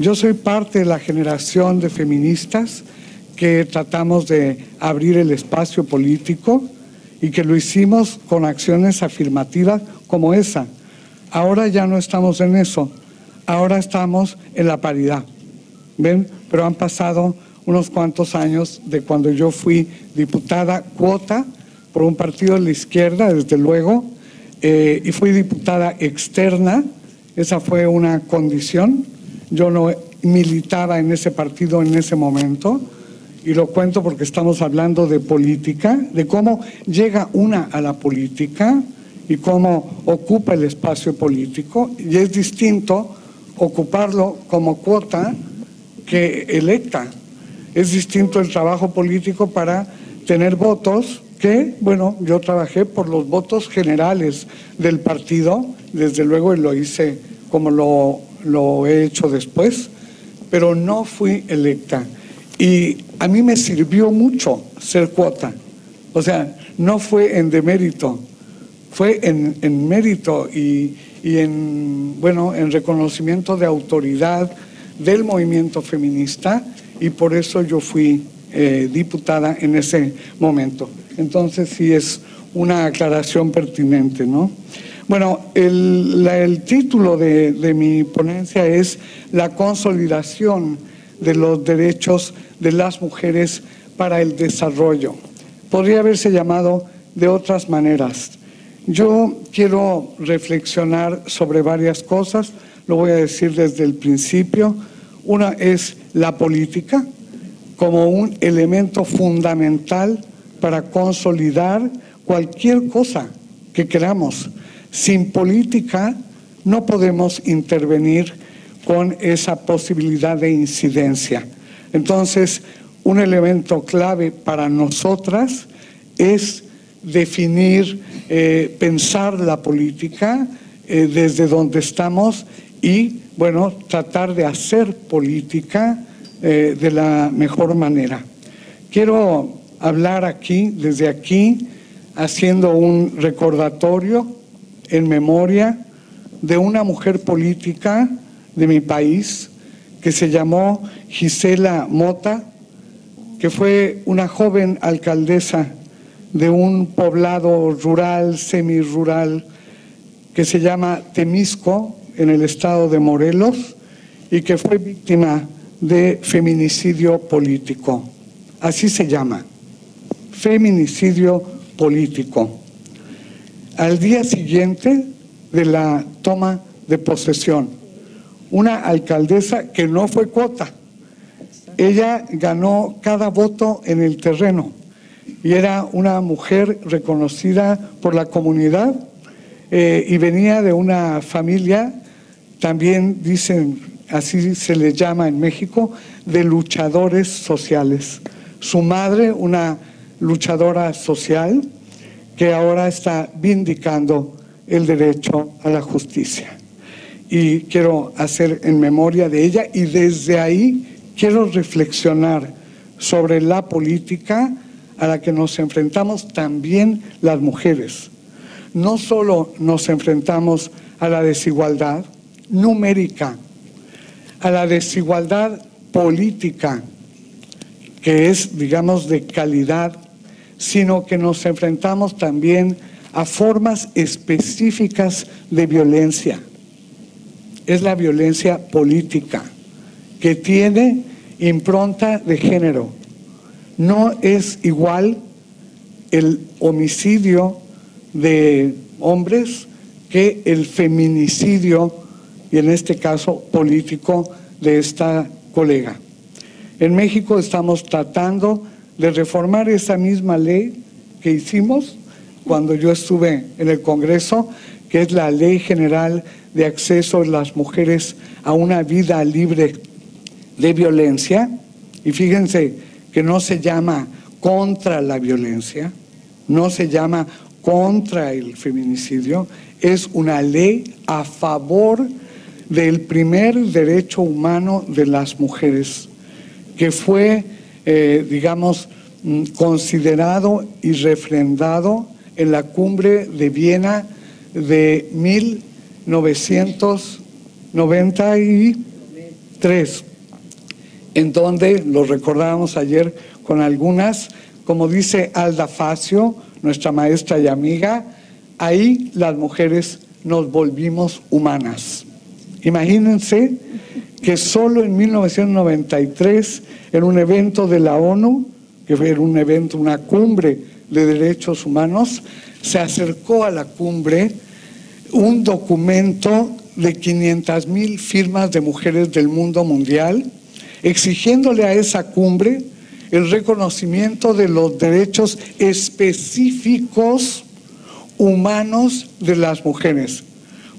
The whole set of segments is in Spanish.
Yo soy parte de la generación de feministas que tratamos de abrir el espacio político y que lo hicimos con acciones afirmativas como esa. Ahora ya no estamos en eso, ahora estamos en la paridad. ¿Ven? Pero han pasado unos cuantos años de cuando yo fui diputada cuota por un partido de la izquierda, desde luego, eh, y fui diputada externa, esa fue una condición. Yo no militaba en ese partido en ese momento y lo cuento porque estamos hablando de política, de cómo llega una a la política y cómo ocupa el espacio político, y es distinto ocuparlo como cuota que electa. Es distinto el trabajo político para tener votos que, bueno, yo trabajé por los votos generales del partido, desde luego y lo hice como lo, lo he hecho después, pero no fui electa. Y a mí me sirvió mucho ser cuota. O sea, no fue en demérito, fue en, mérito y, en, bueno, en reconocimiento de autoridad del movimiento feminista y por eso yo fui eh, diputada en ese momento. Entonces sí es una aclaración pertinente, ¿no? Bueno, el, título de, mi ponencia es La consolidación de los derechos de las mujeres para el desarrollo. Podría haberse llamado de otras maneras. Yo quiero reflexionar sobre varias cosas, lo voy a decir desde el principio. Una es la política como un elemento fundamental para consolidar cualquier cosa que queramos. Sin política no podemos intervenir con esa posibilidad de incidencia. Entonces, un elemento clave para nosotras es definir, eh, pensar la política eh, desde donde estamos y, bueno, tratar de hacer política eh, de la mejor manera. Quiero hablar aquí, desde aquí, haciendo un recordatorio en memoria de una mujer política de mi país que se llamó Gisela Mota, que fue una joven alcaldesa de un poblado rural, semirural, que se llama Temisco, en el estado de Morelos, y que fue víctima de feminicidio político. Así se llama, feminicidio político. Al día siguiente de la toma de posesión, una alcaldesa que no fue cuota. Ella ganó cada voto en el terreno y era una mujer reconocida por la comunidad eh, y venía de una familia, también dicen, así se le llama en México, de luchadores sociales. Su madre, una luchadora social, que ahora está vindicando el derecho a la justicia y quiero hacer en memoria de ella y desde ahí quiero reflexionar sobre la política a la que nos enfrentamos también las mujeres. No solo nos enfrentamos a la desigualdad numérica, a la desigualdad política, que es, digamos, de calidad, sino que nos enfrentamos también a formas específicas de violencia es la violencia política, que tiene impronta de género. No es igual el homicidio de hombres que el feminicidio, y en este caso político, de esta colega. En México estamos tratando de reformar esa misma ley que hicimos cuando yo estuve en el Congreso, que es la Ley General de acceso de las mujeres a una vida libre de violencia. Y fíjense que no se llama contra la violencia, no se llama contra el feminicidio, es una ley a favor del primer derecho humano de las mujeres, que fue, eh, digamos, mm, considerado y refrendado en la cumbre de Viena de mil 990 y Tres, en donde, lo recordábamos ayer con algunas, como dice Alda Facio, nuestra maestra y amiga, ahí las mujeres nos volvimos humanas. Imagínense que solo en 1993, en un evento de la ONU, que fue un evento, una cumbre de derechos humanos, se acercó a la cumbre un documento de 500 mil firmas de mujeres del mundo mundial, exigiéndole a esa cumbre el reconocimiento de los derechos específicos humanos de las mujeres.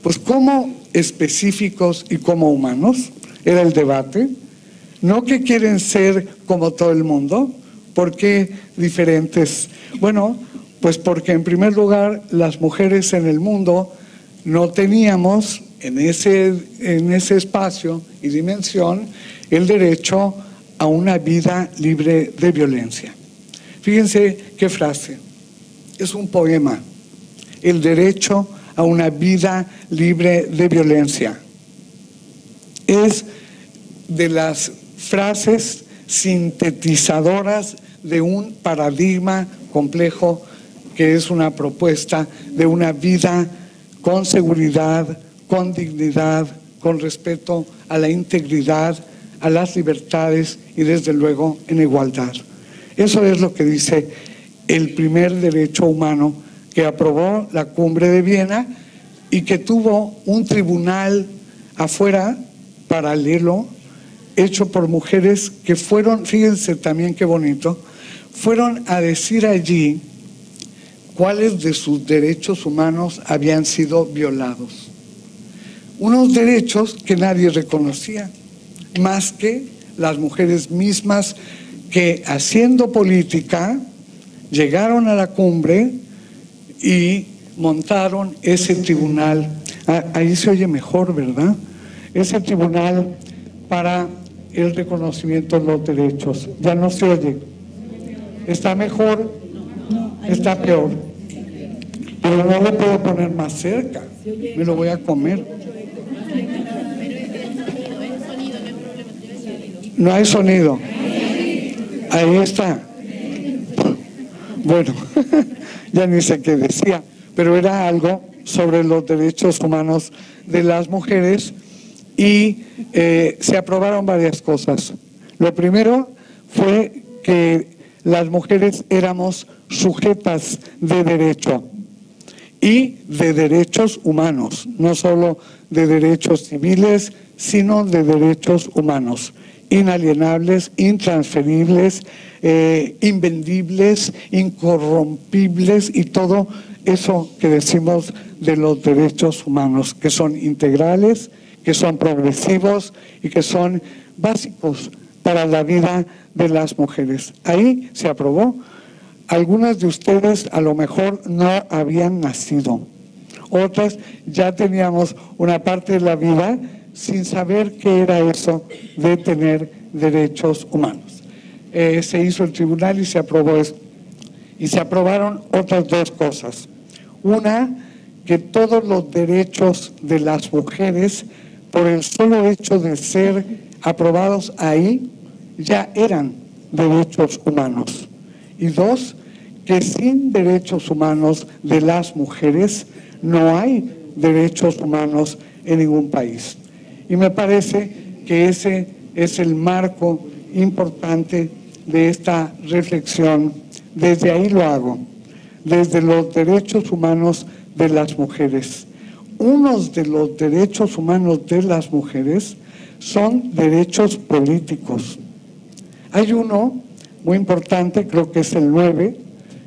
Pues ¿cómo específicos y cómo humanos? Era el debate. No que quieren ser como todo el mundo, ¿por qué diferentes? Bueno, pues porque en primer lugar las mujeres en el mundo no teníamos en ese, en ese espacio y dimensión el derecho a una vida libre de violencia. Fíjense qué frase. Es un poema. El derecho a una vida libre de violencia. Es de las frases sintetizadoras de un paradigma complejo que es una propuesta de una vida con seguridad, con dignidad, con respeto a la integridad, a las libertades y desde luego en igualdad. Eso es lo que dice el primer derecho humano que aprobó la cumbre de Viena y que tuvo un tribunal afuera paralelo hecho por mujeres que fueron, fíjense también qué bonito, fueron a decir allí cuáles de sus derechos humanos habían sido violados. Unos derechos que nadie reconocía, más que las mujeres mismas que haciendo política llegaron a la cumbre y montaron ese tribunal. Ah, ahí se oye mejor, ¿verdad? Ese tribunal para el reconocimiento de los derechos. Ya no se oye. ¿Está mejor? Está peor. Pero no lo puedo poner más cerca. Me lo voy a comer. No hay sonido. Ahí está. Bueno, ya ni sé qué decía, pero era algo sobre los derechos humanos de las mujeres y eh, se aprobaron varias cosas. Lo primero fue que las mujeres éramos sujetas de derecho y de derechos humanos, no solo de derechos civiles, sino de derechos humanos, inalienables, intransferibles, eh, invendibles, incorrompibles y todo eso que decimos de los derechos humanos, que son integrales, que son progresivos y que son básicos para la vida de las mujeres. Ahí se aprobó algunas de ustedes a lo mejor no habían nacido. Otras ya teníamos una parte de la vida sin saber qué era eso de tener derechos humanos. Eh, se hizo el tribunal y se aprobó eso. Y se aprobaron otras dos cosas. Una, que todos los derechos de las mujeres, por el solo hecho de ser aprobados ahí, ya eran derechos humanos. Y dos, que sin derechos humanos de las mujeres no hay derechos humanos en ningún país. Y me parece que ese es el marco importante de esta reflexión. Desde ahí lo hago, desde los derechos humanos de las mujeres. Unos de los derechos humanos de las mujeres son derechos políticos. Hay uno muy importante, creo que es el 9,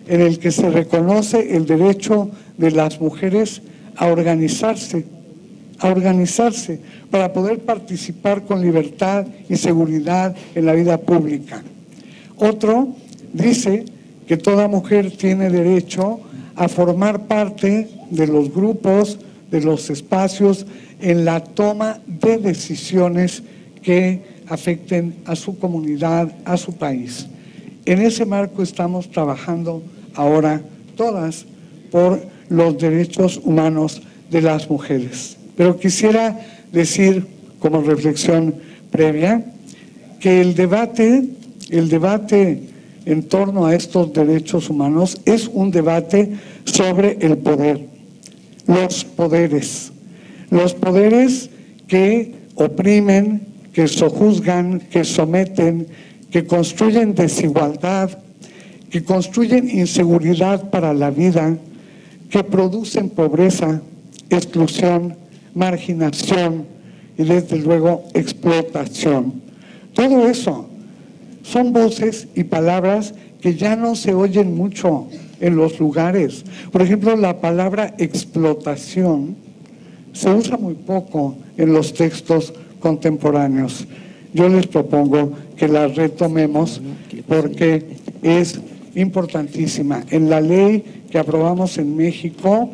en el que se reconoce el derecho de las mujeres a organizarse, a organizarse para poder participar con libertad y seguridad en la vida pública. Otro dice que toda mujer tiene derecho a formar parte de los grupos, de los espacios en la toma de decisiones que afecten a su comunidad, a su país. En ese marco estamos trabajando ahora todas por los derechos humanos de las mujeres. Pero quisiera decir como reflexión previa, que el debate, el debate en torno a estos derechos humanos es un debate sobre el poder, los poderes, los poderes que oprimen, que sojuzgan, que someten, que construyen desigualdad, que construyen inseguridad para la vida, que producen pobreza, exclusión, marginación y desde luego explotación. Todo eso son voces y palabras que ya no se oyen mucho en los lugares. Por ejemplo, la palabra explotación se usa muy poco en los textos contemporáneos. Yo les propongo que la retomemos porque es importantísima. En la ley que aprobamos en México,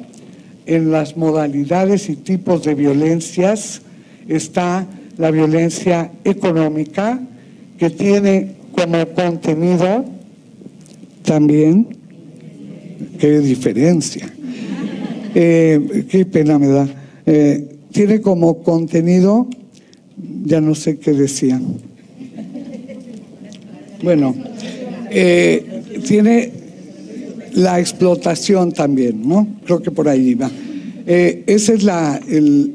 en las modalidades y tipos de violencias, está la violencia económica, que tiene como contenido también, qué diferencia, eh, qué pena me da, eh, tiene como contenido, ya no sé qué decía, bueno, eh, tiene la explotación también, ¿no? Creo que por ahí va. esa es la,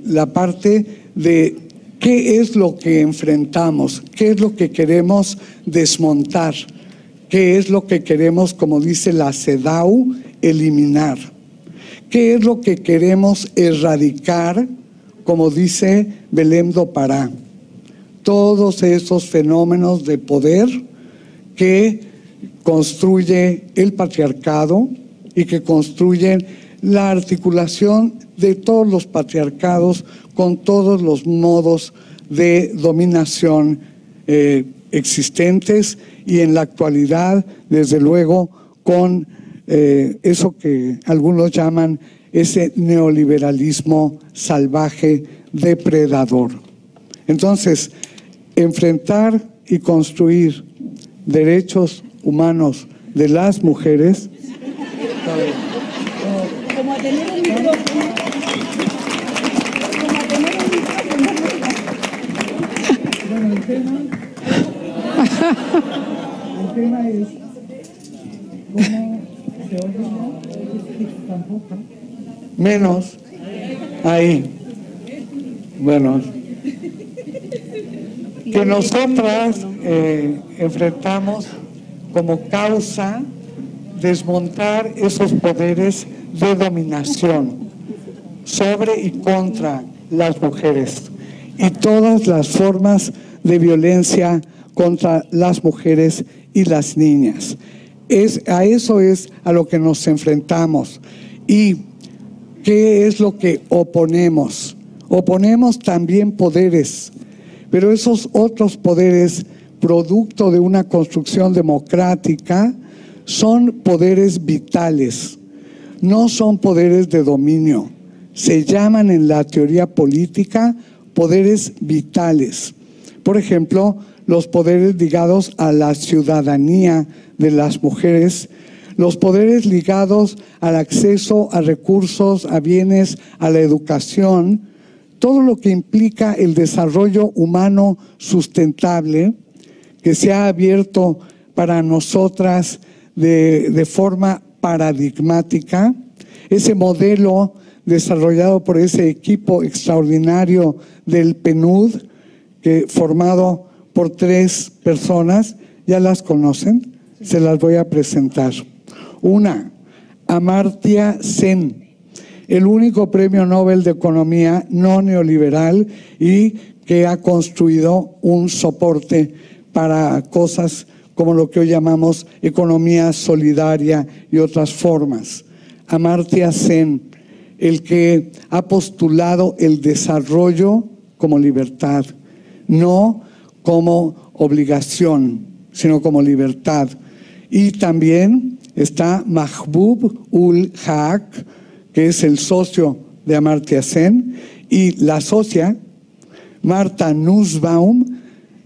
la parte de ¿Qué es lo que enfrentamos? ¿Qué es lo que queremos desmontar? ¿Qué es lo que queremos, como dice la CEDAW, eliminar? ¿Qué es lo que queremos erradicar, como dice Belém do Pará? Todos esos fenómenos de poder que construye el patriarcado y que construyen la articulación de todos los patriarcados con todos los modos de dominación eh, existentes y en la actualidad, desde luego, con eh, eso que algunos llaman ese neoliberalismo salvaje depredador. Entonces, enfrentar y construir derechos humanos de las mujeres. Como tener un micrófono. El tema es cómo se oye tampoco. Menos. Ahí. Bueno. Que nosotras eh, enfrentamos como causa desmontar esos poderes de dominación sobre y contra las mujeres y todas las formas de violencia contra las mujeres y las niñas. Es, a eso es a lo que nos enfrentamos. ¿Y qué es lo que oponemos? Oponemos también poderes, pero esos otros poderes, producto de una construcción democrática, son poderes vitales, no son poderes de dominio. Se llaman en la teoría política poderes vitales. Por ejemplo, los poderes ligados a la ciudadanía de las mujeres, los poderes ligados al acceso a recursos, a bienes, a la educación, todo lo que implica el desarrollo humano sustentable que se ha abierto para nosotras de, forma paradigmática, ese modelo desarrollado por ese equipo extraordinario del PNUD, que formado por tres personas, ya las conocen, se las voy a presentar. Una, Amartya Sen, el único premio Nobel de Economía no neoliberal y que ha construido un soporte para cosas como lo que hoy llamamos economía solidaria y otras formas. Amartya Sen, el que ha postulado el desarrollo como libertad, no como obligación, sino como libertad. Y también está Mahbub ul Haq, que es el socio de Amartya Sen, y la socia, Marta Nussbaum,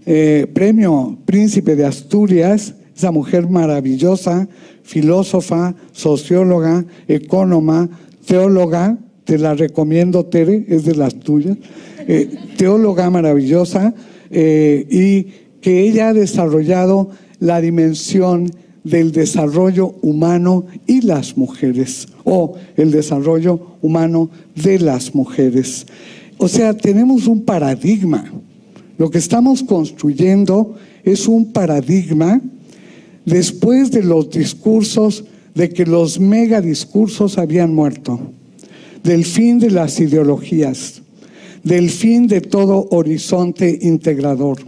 eh, premio Príncipe de Asturias, esa mujer maravillosa, filósofa, socióloga, ecónoma, teóloga, te la recomiendo, Tere, es de las tuyas, eh, teóloga maravillosa, eh, y que ella ha desarrollado la dimensión del desarrollo humano y las mujeres, o el desarrollo humano de las mujeres. O sea, tenemos un paradigma. Lo que estamos construyendo es un paradigma después de los discursos de que los megadiscursos habían muerto, del fin de las ideologías, del fin de todo horizonte integrador.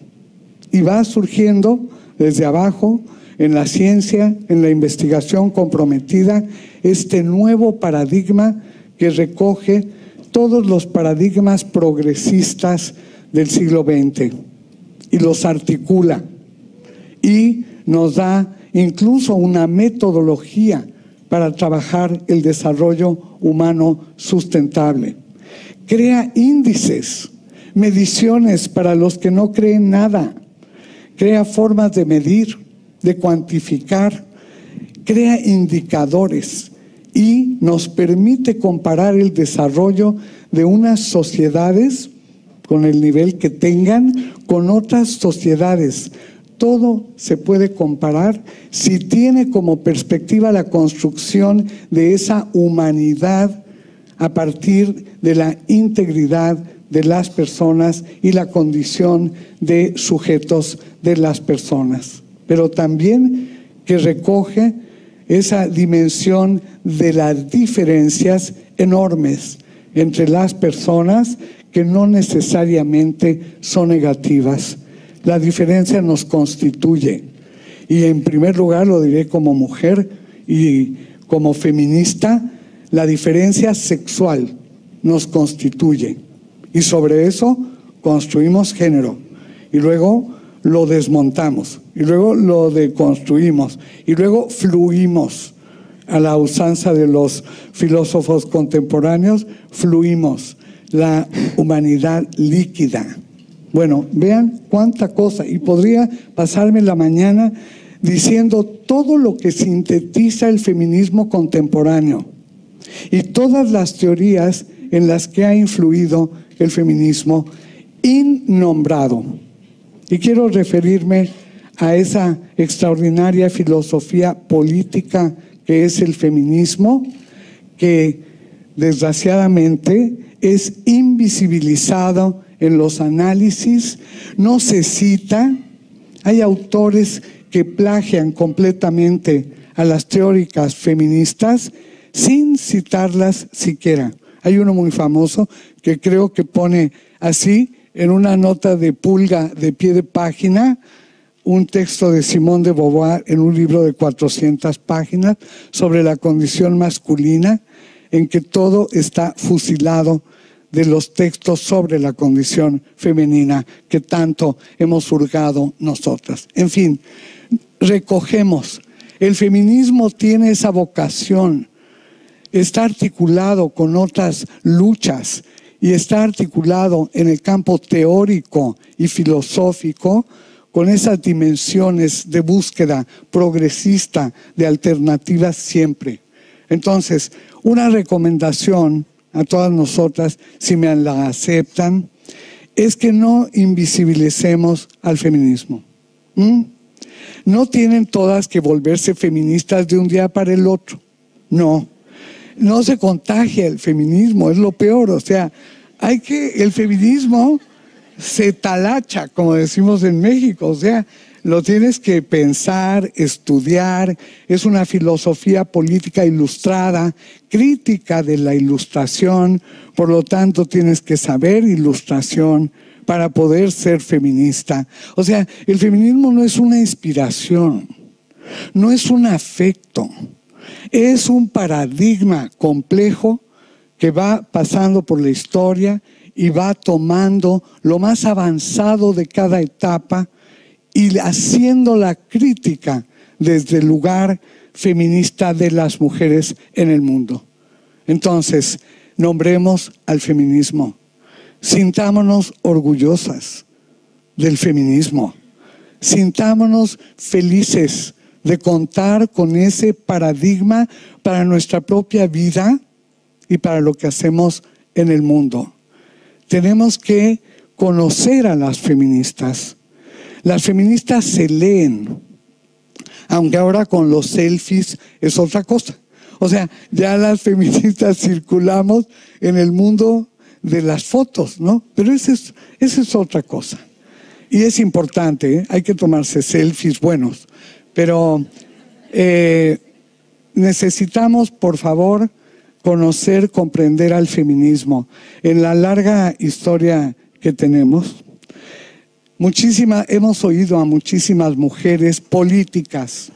Y va surgiendo desde abajo en la ciencia, en la investigación comprometida, este nuevo paradigma que recoge todos los paradigmas progresistas del siglo XX y los articula y nos da incluso una metodología para trabajar el desarrollo humano sustentable. Crea índices, mediciones para los que no creen nada, crea formas de medir de cuantificar, crea indicadores y nos permite comparar el desarrollo de unas sociedades con el nivel que tengan con otras sociedades. Todo se puede comparar si tiene como perspectiva la construcción de esa humanidad a partir de la integridad de las personas y la condición de sujetos de las personas pero también que recoge esa dimensión de las diferencias enormes entre las personas que no necesariamente son negativas. La diferencia nos constituye. Y en primer lugar lo diré como mujer y como feminista, la diferencia sexual nos constituye. Y sobre eso construimos género. Y luego lo desmontamos y luego lo deconstruimos y luego fluimos a la usanza de los filósofos contemporáneos, fluimos la humanidad líquida. Bueno, vean cuánta cosa y podría pasarme la mañana diciendo todo lo que sintetiza el feminismo contemporáneo y todas las teorías en las que ha influido el feminismo innombrado. Y quiero referirme a esa extraordinaria filosofía política que es el feminismo, que desgraciadamente es invisibilizado en los análisis, no se cita, hay autores que plagian completamente a las teóricas feministas sin citarlas siquiera. Hay uno muy famoso que creo que pone así en una nota de pulga de pie de página un texto de Simón de Beauvoir en un libro de 400 páginas sobre la condición masculina, en que todo está fusilado de los textos sobre la condición femenina que tanto hemos hurgado nosotras. En fin, recogemos. El feminismo tiene esa vocación, está articulado con otras luchas y está articulado en el campo teórico y filosófico con esas dimensiones de búsqueda progresista de alternativas siempre. Entonces, una recomendación a todas nosotras, si me la aceptan, es que no invisibilicemos al feminismo. ¿Mm? No tienen todas que volverse feministas de un día para el otro. No no se contagia el feminismo, es lo peor. O sea, hay que, el feminismo se talacha, como decimos en México, o sea, lo tienes que pensar, estudiar, es una filosofía política ilustrada, crítica de la ilustración, por lo tanto tienes que saber ilustración para poder ser feminista. O sea, el feminismo no es una inspiración, no es un afecto es un paradigma complejo que va pasando por la historia y va tomando lo más avanzado de cada etapa y haciendo la crítica desde el lugar feminista de las mujeres en el mundo. Entonces, nombremos al feminismo. Sintámonos orgullosas del feminismo. Sintámonos felices de contar con ese paradigma para nuestra propia vida y para lo que hacemos en el mundo. Tenemos que conocer a las feministas. Las feministas se leen, aunque ahora con los selfies es otra cosa. O sea, ya las feministas circulamos en el mundo de las fotos, ¿no? Pero esa es, otra cosa. Y es importante, ¿eh? hay que tomarse selfies buenos, pero eh, necesitamos, por favor, conocer, comprender al feminismo. En la larga historia que tenemos, muchísimas, hemos oído a muchísimas mujeres políticas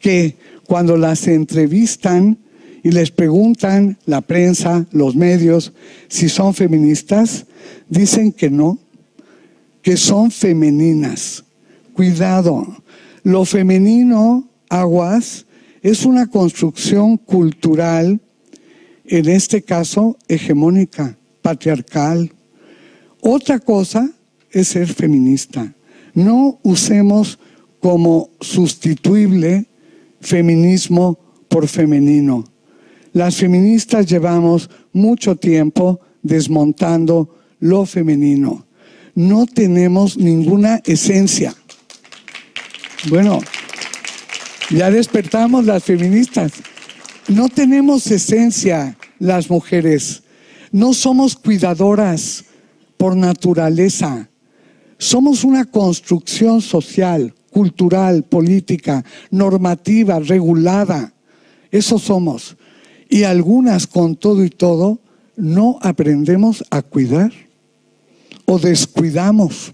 que cuando las entrevistan y les preguntan la prensa, los medios, si son feministas, dicen que no, que son femeninas. Cuidado, lo femenino, aguas, es una construcción cultural, en este caso hegemónica, patriarcal. Otra cosa es ser feminista. No usemos como sustituible feminismo por femenino. Las feministas llevamos mucho tiempo desmontando lo femenino. No tenemos ninguna esencia. Bueno, ya despertamos las feministas. No tenemos esencia las mujeres. No somos cuidadoras por naturaleza. Somos una construcción social, cultural, política, normativa, regulada. Eso somos. Y algunas con todo y todo no aprendemos a cuidar o descuidamos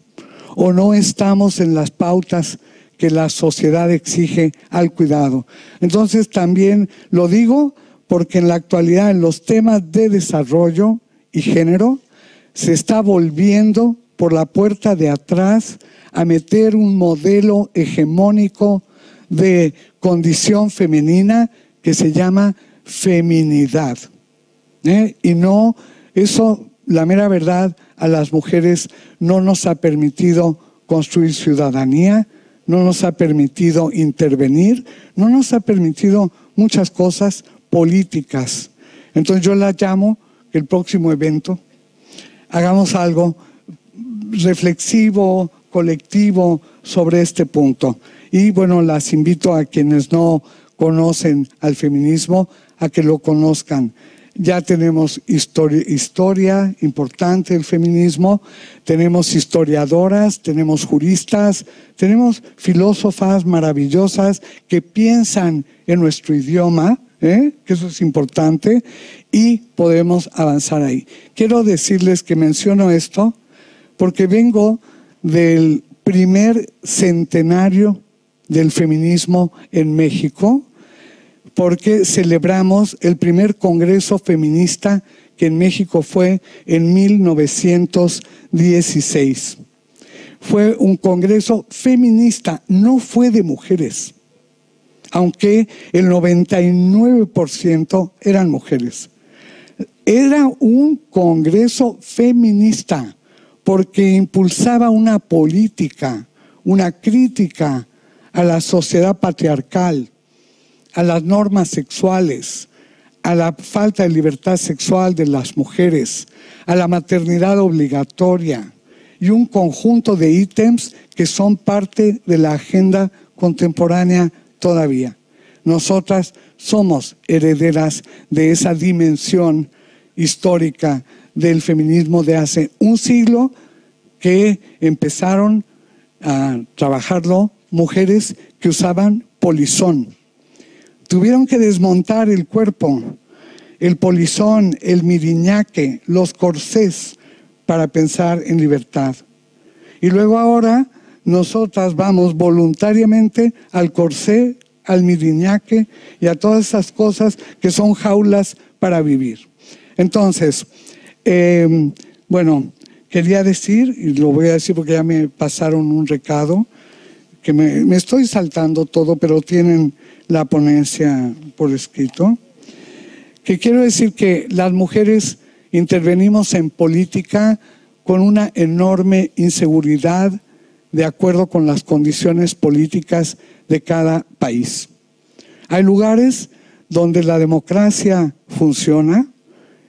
o no estamos en las pautas que la sociedad exige al cuidado. Entonces también lo digo porque en la actualidad en los temas de desarrollo y género se está volviendo por la puerta de atrás a meter un modelo hegemónico de condición femenina que se llama feminidad. ¿eh? Y no, eso, la mera verdad, a las mujeres no nos ha permitido construir ciudadanía, no nos ha permitido intervenir, no nos ha permitido muchas cosas políticas. Entonces yo la llamo que el próximo evento hagamos algo reflexivo, colectivo sobre este punto. Y bueno, las invito a quienes no conocen al feminismo a que lo conozcan. Ya tenemos historia, importante del feminismo, tenemos historiadoras, tenemos juristas, tenemos filósofas maravillosas que piensan en nuestro idioma, ¿eh? que eso es importante, y podemos avanzar ahí. Quiero decirles que menciono esto porque vengo del primer centenario del feminismo en México, porque celebramos el primer Congreso Feminista que en México fue en 1916. Fue un Congreso feminista, no fue de mujeres, aunque el 99% eran mujeres. Era un Congreso feminista porque impulsaba una política, una crítica a la sociedad patriarcal, a las normas sexuales, a la falta de libertad sexual de las mujeres, a la maternidad obligatoria y un conjunto de ítems que son parte de la agenda contemporánea todavía. Nosotras somos herederas de esa dimensión histórica del feminismo de hace un siglo que empezaron a trabajarlo mujeres que usaban polizón Tuvieron que desmontar el cuerpo, el polizón, el miriñaque, los corsés para pensar en libertad. Y luego ahora nosotras vamos voluntariamente al corsé, al miriñaque y a todas esas cosas que son jaulas para vivir. Entonces, em, bueno, quería decir, y lo voy a decir porque ya me pasaron un recado, que me, estoy saltando todo, pero tienen la ponencia por escrito, que quiero decir que las mujeres intervenimos en política con una enorme inseguridad de acuerdo con las condiciones políticas de cada país. Hay lugares donde la democracia funciona,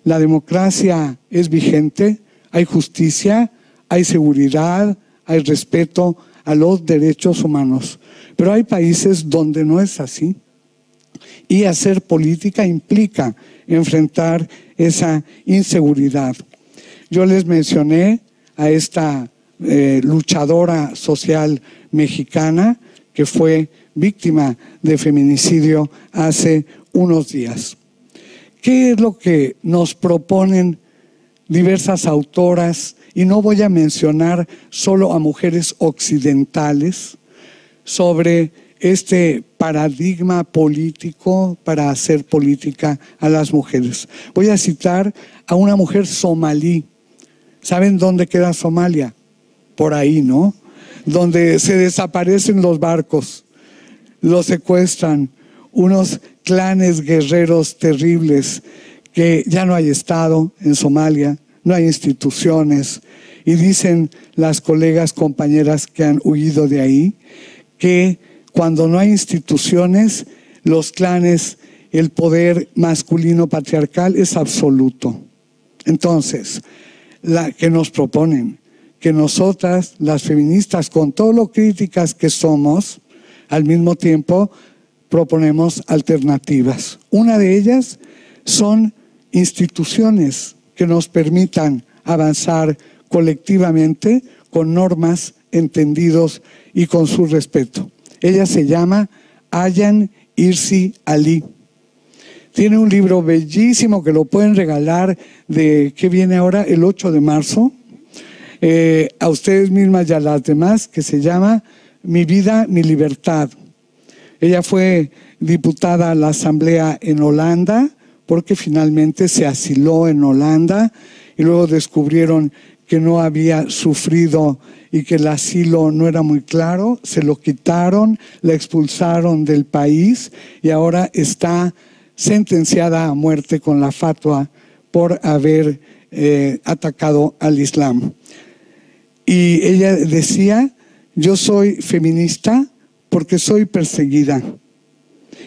la democracia es vigente, hay justicia, hay seguridad, hay respeto a los derechos humanos. Pero hay países donde no es así. Y hacer política implica enfrentar esa inseguridad. Yo les mencioné a esta eh, luchadora social mexicana que fue víctima de feminicidio hace unos días. ¿Qué es lo que nos proponen diversas autoras? Y no voy a mencionar solo a mujeres occidentales sobre este paradigma político para hacer política a las mujeres. Voy a citar a una mujer somalí. ¿Saben dónde queda Somalia? Por ahí, ¿no? Donde se desaparecen los barcos, los secuestran, unos clanes guerreros terribles, que ya no hay Estado en Somalia, no hay instituciones. Y dicen las colegas, compañeras que han huido de ahí, que cuando no hay instituciones, los clanes, el poder masculino patriarcal es absoluto. Entonces, la que nos proponen que nosotras, las feministas, con todo lo críticas que somos, al mismo tiempo proponemos alternativas. Una de ellas son instituciones que nos permitan avanzar colectivamente con normas, entendidos y con su respeto. Ella se llama Ayan Irsi Ali. Tiene un libro bellísimo que lo pueden regalar de que viene ahora el 8 de marzo eh, a ustedes mismas y a las demás que se llama Mi vida, mi libertad. Ella fue diputada a la Asamblea en Holanda porque finalmente se asiló en Holanda y luego descubrieron que no había sufrido y que el asilo no era muy claro, se lo quitaron, la expulsaron del país y ahora está sentenciada a muerte con la fatua por haber eh, atacado al Islam. Y ella decía, yo soy feminista porque soy perseguida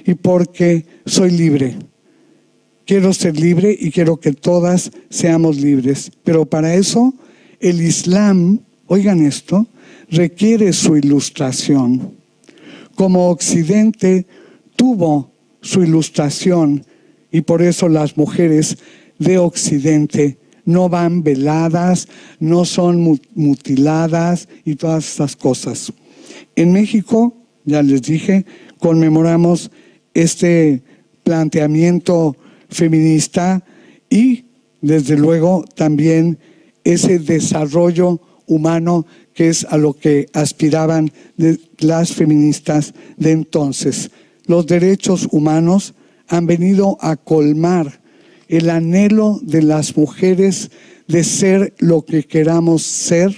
y porque soy libre. Quiero ser libre y quiero que todas seamos libres. Pero para eso el Islam oigan esto, requiere su ilustración. Como Occidente tuvo su ilustración y por eso las mujeres de Occidente no van veladas, no son mutiladas y todas estas cosas. En México, ya les dije, conmemoramos este planteamiento feminista y desde luego también ese desarrollo humano que es a lo que aspiraban las feministas de entonces. Los derechos humanos han venido a colmar el anhelo de las mujeres de ser lo que queramos ser,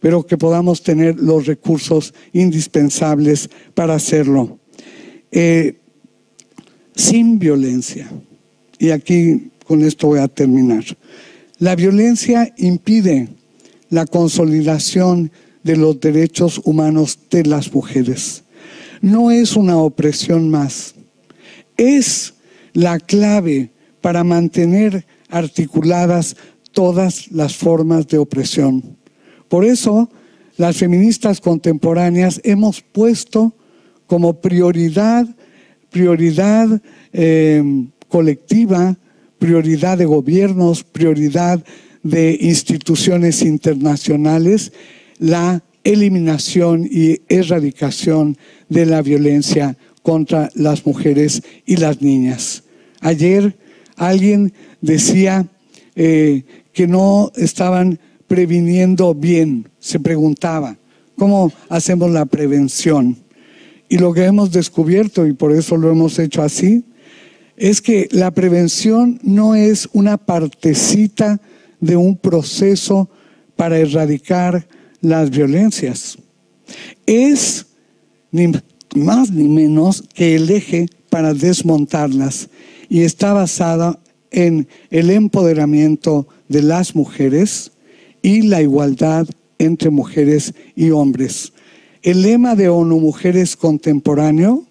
pero que podamos tener los recursos indispensables para hacerlo. Eh, sin violencia. Y aquí con esto voy a terminar. La violencia impide la consolidación de los derechos humanos de las mujeres. No es una opresión más, es la clave para mantener articuladas todas las formas de opresión. Por eso, las feministas contemporáneas hemos puesto como prioridad, prioridad eh, colectiva, prioridad de gobiernos, prioridad de instituciones internacionales la eliminación y erradicación de la violencia contra las mujeres y las niñas. Ayer alguien decía eh, que no estaban previniendo bien, se preguntaba, ¿cómo hacemos la prevención? Y lo que hemos descubierto, y por eso lo hemos hecho así, es que la prevención no es una partecita de un proceso para erradicar las violencias. Es ni más ni menos que el eje para desmontarlas y está basada en el empoderamiento de las mujeres y la igualdad entre mujeres y hombres. El lema de ONU Mujeres Contemporáneo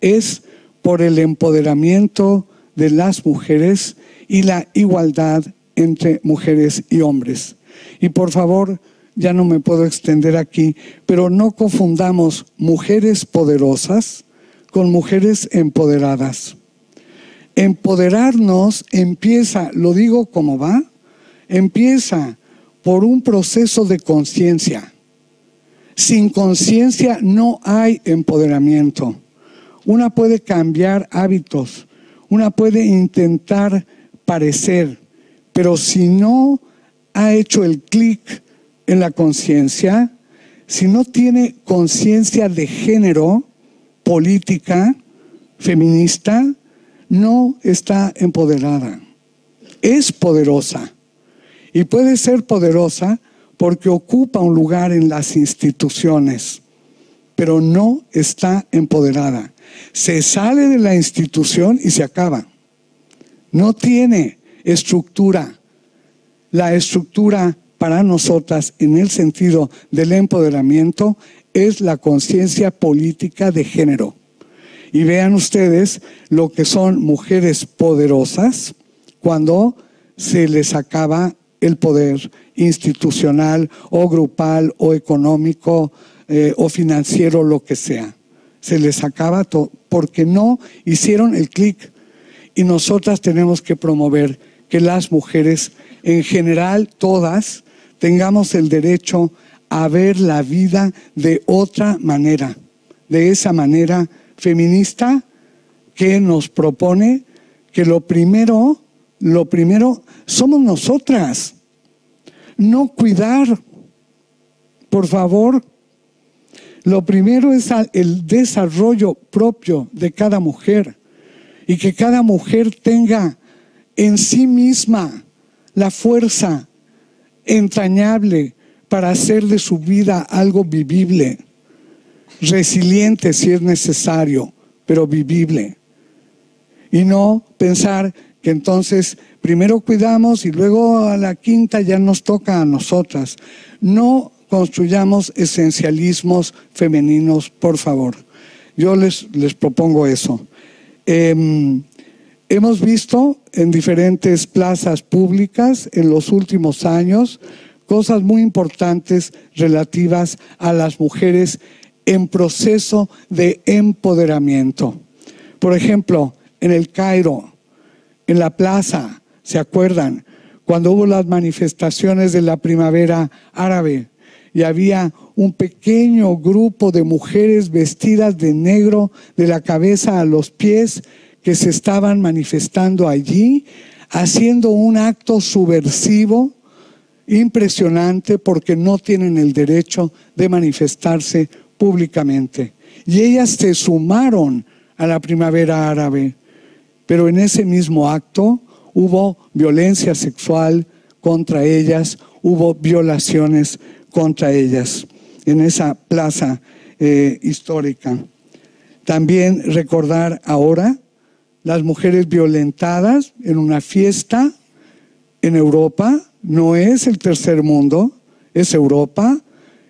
es por el empoderamiento de las mujeres y la igualdad entre mujeres y hombres. Y por favor, ya no me puedo extender aquí, pero no confundamos mujeres poderosas con mujeres empoderadas. Empoderarnos empieza, lo digo como va, empieza por un proceso de conciencia. Sin conciencia no hay empoderamiento. Una puede cambiar hábitos, una puede intentar parecer, pero si no ha hecho el clic en la conciencia, si no tiene conciencia de género, política, feminista, no está empoderada. Es poderosa. Y puede ser poderosa porque ocupa un lugar en las instituciones, pero no está empoderada. Se sale de la institución y se acaba. No tiene estructura. La estructura para nosotras en el sentido del empoderamiento es la conciencia política de género. Y vean ustedes lo que son mujeres poderosas cuando se les acaba el poder institucional o grupal o económico eh, o financiero, lo que sea. Se les acaba todo porque no hicieron el clic. Y nosotras tenemos que promover que las mujeres, en general todas, tengamos el derecho a ver la vida de otra manera, de esa manera feminista que nos propone que lo primero, lo primero somos nosotras. No cuidar, por favor. Lo primero es el desarrollo propio de cada mujer y que cada mujer tenga en sí misma la fuerza entrañable para hacer de su vida algo vivible, resiliente si es necesario, pero vivible. Y no pensar que entonces primero cuidamos y luego a la quinta ya nos toca a nosotras. No construyamos esencialismos femeninos, por favor. Yo les, propongo eso. Em, Hemos visto en diferentes plazas públicas en los últimos años cosas muy importantes relativas a las mujeres en proceso de empoderamiento. Por ejemplo, en el Cairo, en la plaza, ¿se acuerdan? Cuando hubo las manifestaciones de la primavera árabe y había un pequeño grupo de mujeres vestidas de negro de la cabeza a los pies que se estaban manifestando allí, haciendo un acto subversivo impresionante porque no tienen el derecho de manifestarse públicamente. Y ellas se sumaron a la primavera árabe, pero en ese mismo acto hubo violencia sexual contra ellas, hubo violaciones contra ellas en esa plaza eh, histórica. También recordar ahora las mujeres violentadas en una fiesta en Europa, no es el tercer mundo, es Europa,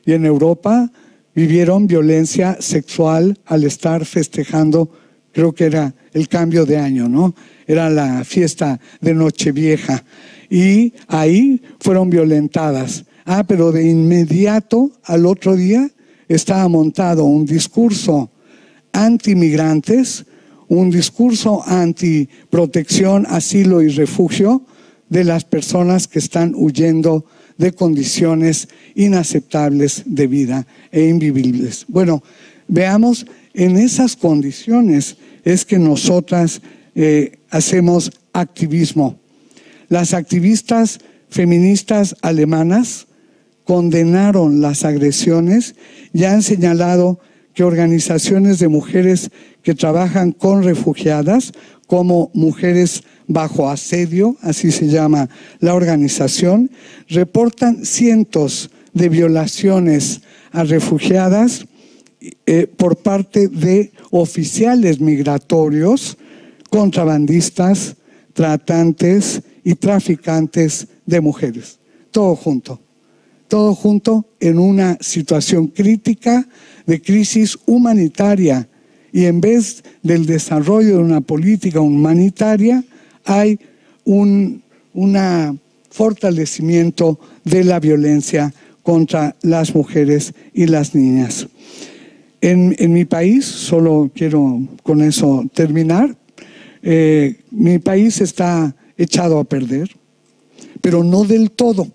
y en Europa vivieron violencia sexual al estar festejando, creo que era el cambio de año, ¿no? Era la fiesta de Nochevieja. Y ahí fueron violentadas. Ah, pero de inmediato al otro día estaba montado un discurso anti-migrantes, un discurso anti-protección, asilo y refugio de las personas que están huyendo de condiciones inaceptables de vida e invivibles. Bueno, veamos, en esas condiciones es que nosotras eh, hacemos activismo. Las activistas feministas alemanas condenaron las agresiones y han señalado que organizaciones de mujeres que trabajan con refugiadas, como Mujeres Bajo Asedio, así se llama la organización, reportan cientos de violaciones a refugiadas eh, por parte de oficiales migratorios, contrabandistas, tratantes y traficantes de mujeres. Todo junto. Todo junto en una situación crítica de crisis humanitaria y en vez del desarrollo de una política humanitaria hay una fortalecimiento de la violencia contra las mujeres y las niñas. En, mi país, solo quiero con eso terminar, eh, mi país está echado a perder, pero no del todo,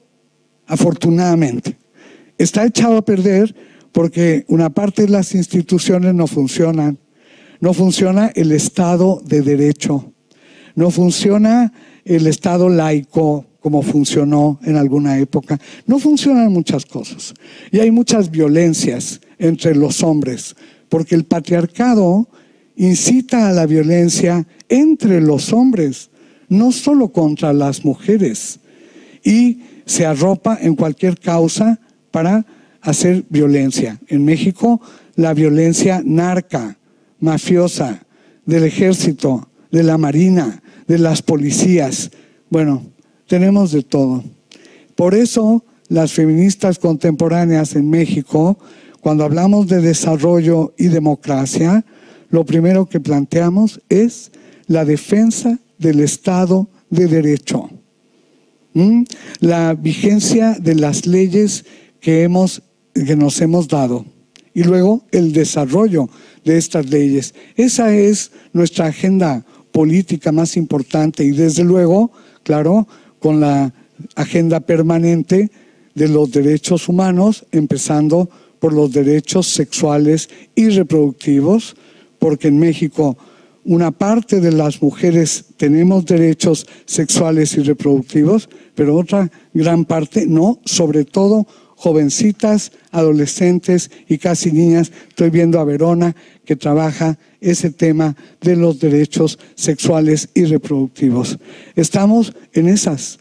afortunadamente. Está echado a perder porque una parte de las instituciones no funcionan. No funciona el Estado de Derecho. No funciona el Estado laico como funcionó en alguna época. No funcionan muchas cosas. Y hay muchas violencias entre los hombres, porque el patriarcado incita a la violencia entre los hombres, no solo contra las mujeres. Y se arropa en cualquier causa para hacer violencia. En México, la violencia narca, mafiosa, del ejército, de la marina, de las policías. Bueno, tenemos de todo. Por eso, las feministas contemporáneas en México, cuando hablamos de desarrollo y democracia, lo primero que planteamos es la defensa del Estado de Derecho, La vigencia de las leyes que, hemos, que nos hemos dado y luego el desarrollo de estas leyes. Esa es nuestra agenda política más importante y desde luego, claro, con la agenda permanente de los derechos humanos, empezando por los derechos sexuales y reproductivos, porque en México una parte de las mujeres tenemos derechos sexuales y reproductivos, pero otra gran parte no, sobre todo jovencitas, adolescentes y casi niñas. Estoy viendo a Verona que trabaja ese tema de los derechos sexuales y reproductivos. Estamos en esas.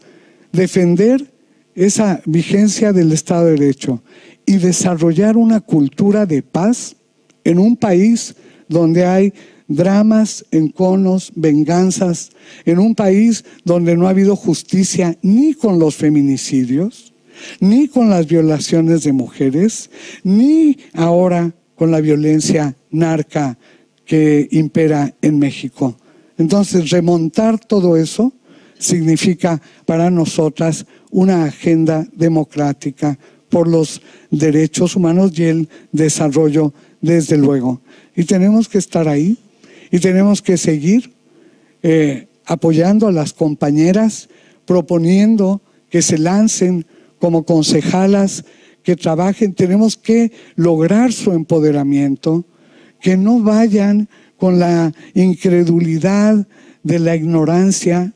Defender esa vigencia del Estado de Derecho y desarrollar una cultura de paz en un país donde hay dramas, enconos, venganzas, en un país donde no ha habido justicia ni con los feminicidios, ni con las violaciones de mujeres, ni ahora con la violencia narca que impera en México. Entonces, remontar todo eso significa para nosotras una agenda democrática por los derechos humanos y el desarrollo, desde luego. Y tenemos que estar ahí y tenemos que seguir eh, apoyando a las compañeras, proponiendo que se lancen como concejalas que trabajen, tenemos que lograr su empoderamiento, que no vayan con la incredulidad de la ignorancia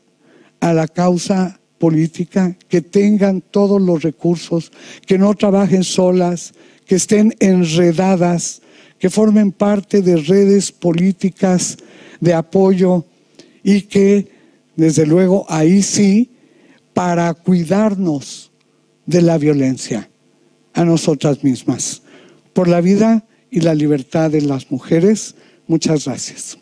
a la causa política, que tengan todos los recursos, que no trabajen solas, que estén enredadas, que formen parte de redes políticas de apoyo y que, desde luego, ahí sí, para cuidarnos de la violencia a nosotras mismas. Por la vida y la libertad de las mujeres, muchas gracias.